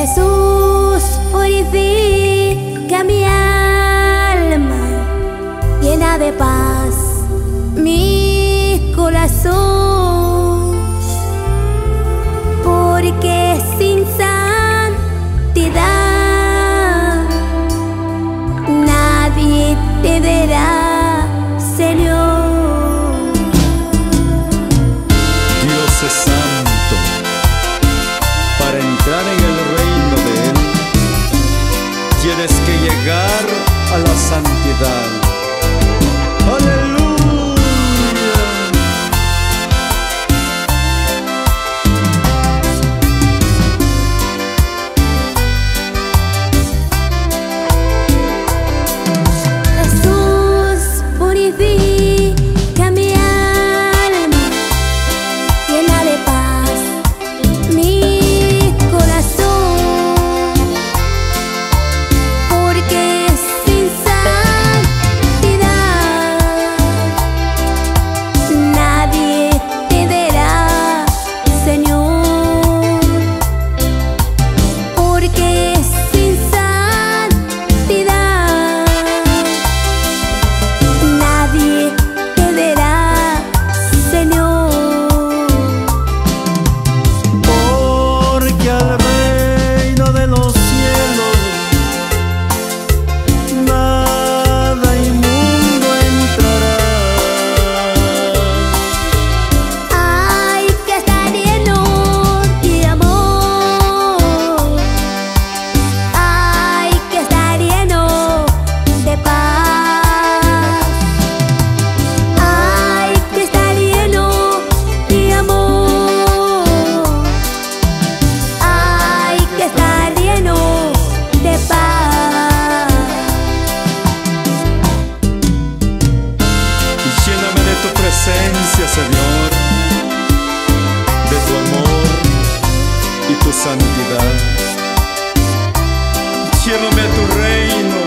Jesús, purifica mi alma, llena de paz mi corazón, porque sin santidad nadie te verá, Señor. santidad. Llévame a tu reino.